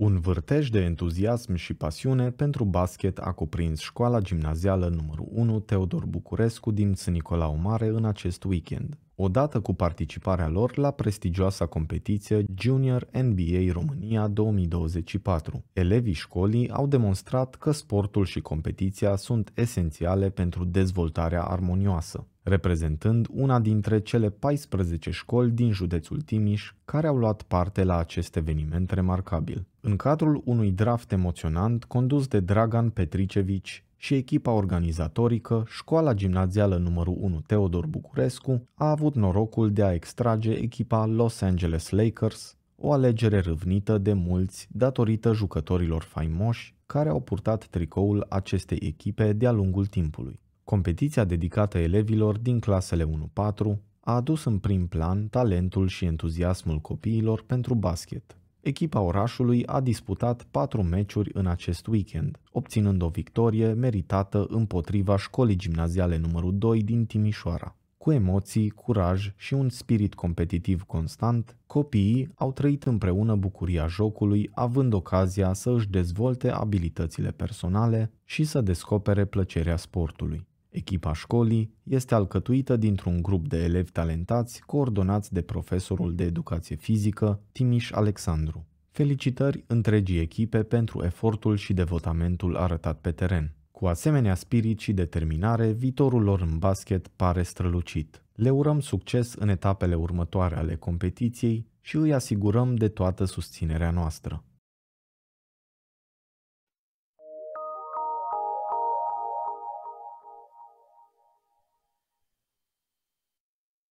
Un vârtej de entuziasm și pasiune pentru basket a cuprins școala gimnazială numărul 1 Teodor Bucurescu din Nicolau Mare în acest weekend, odată cu participarea lor la prestigioasa competiție Junior NBA România 2024. Elevii școlii au demonstrat că sportul și competiția sunt esențiale pentru dezvoltarea armonioasă reprezentând una dintre cele 14 școli din județul Timiș care au luat parte la acest eveniment remarcabil. În cadrul unui draft emoționant condus de Dragan Petricevici și echipa organizatorică, școala gimnazială numărul 1 Teodor Bucurescu a avut norocul de a extrage echipa Los Angeles Lakers, o alegere râvnită de mulți datorită jucătorilor faimoși care au purtat tricoul acestei echipe de-a lungul timpului. Competiția dedicată elevilor din clasele 1-4 a adus în prim plan talentul și entuziasmul copiilor pentru basket. Echipa orașului a disputat patru meciuri în acest weekend, obținând o victorie meritată împotriva școlii gimnaziale numărul 2 din Timișoara. Cu emoții, curaj și un spirit competitiv constant, copiii au trăit împreună bucuria jocului, având ocazia să își dezvolte abilitățile personale și să descopere plăcerea sportului. Echipa școlii este alcătuită dintr-un grup de elevi talentați coordonați de profesorul de educație fizică Timiș Alexandru. Felicitări întregii echipe pentru efortul și devotamentul arătat pe teren. Cu asemenea spirit și determinare, viitorul lor în basket pare strălucit. Le urăm succes în etapele următoare ale competiției și îi asigurăm de toată susținerea noastră.